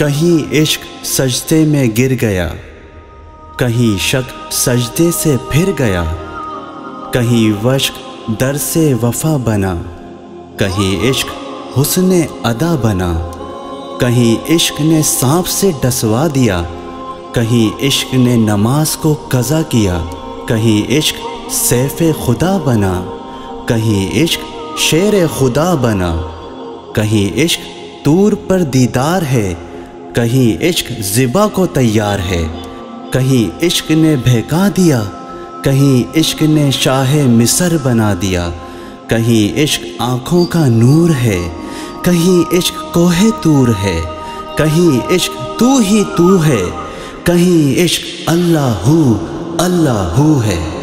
कहीं इश्क सजदे में गिर गया, कहीं शक सजदे से फिर गया, कहीं वश्क दर से वफा बना, कहीं इश्क हुसन अदा बना, कहीं इश्क ने सांप से डसवा दिया, कहीं इश्क ने नमाज़ को कज़ा किया, कहीं इश्क सैफ खुदा बना, कहीं इश्क शेर खुदा बना, कहीं इश्क तूर पर दीदार है कहीं इश्क ज़िबा को तैयार है, कहीं इश्क ने बहका दिया, कहीं इश्क ने शाह मिसर बना दिया, कहीं इश्क आँखों का नूर है, कहीं इश्क कोहे तूर है, कहीं इश्क तू ही तू है, कहीं इश्क अल्लाह अल्लाह है।